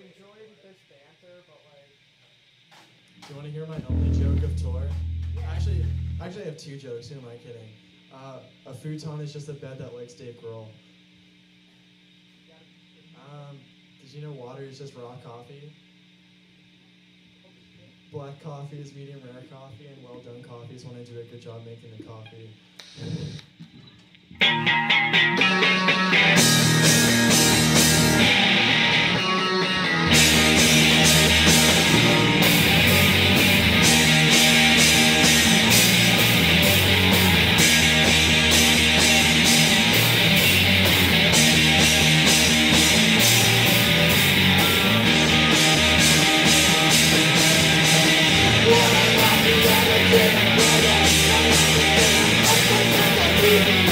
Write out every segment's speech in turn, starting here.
I've enjoyed this banter, but like, Do you want to hear my only joke of tour? Actually, actually, I have two jokes. Who am I kidding? Uh, a futon is just a bed that likes Dave Grohl. Um, did you know water is just raw coffee? Black coffee is medium rare coffee, and well done coffee is when I do a good job making the coffee. Thank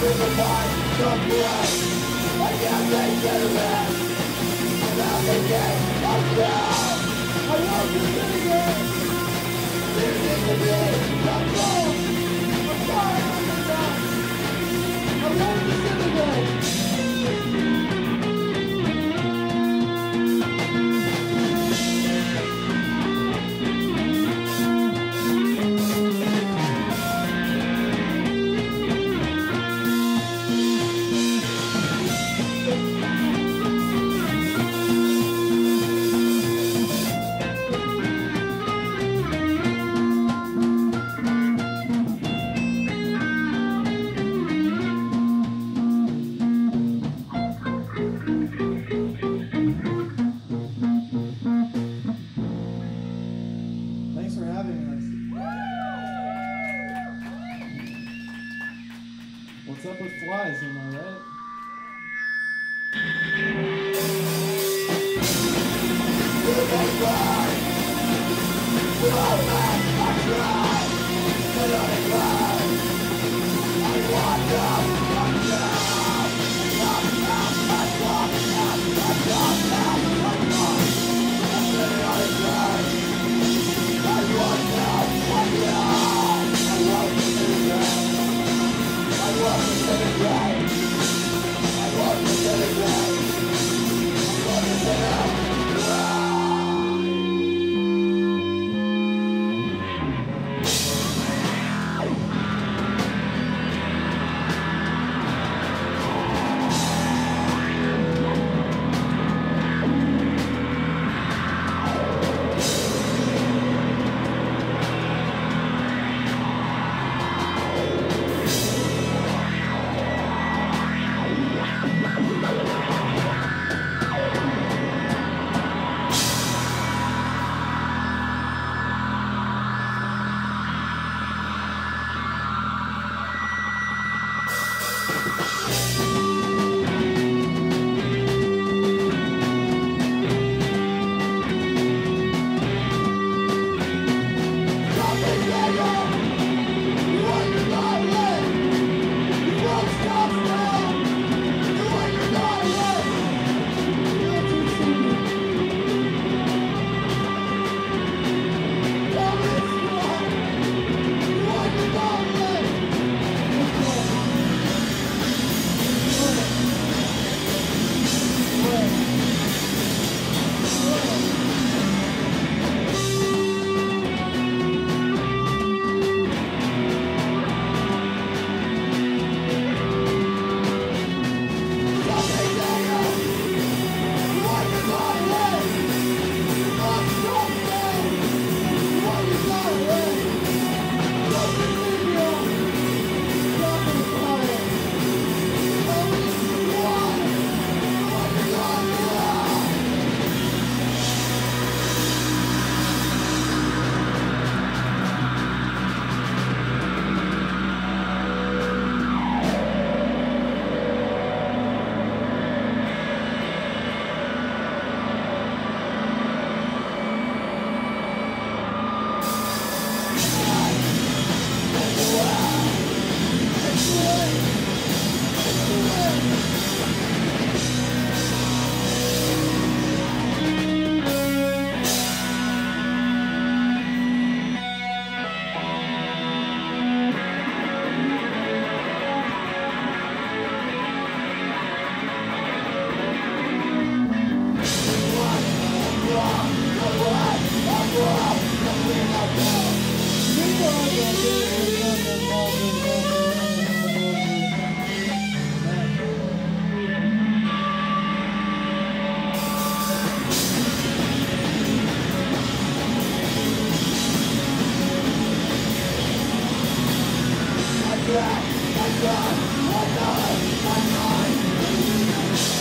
driven by the blood I can't take it back of I know you're sitting here There to be some I'm sorry I'm not I'm not just sitting for having us. What's up with flies, am I right? God, oh God, my God.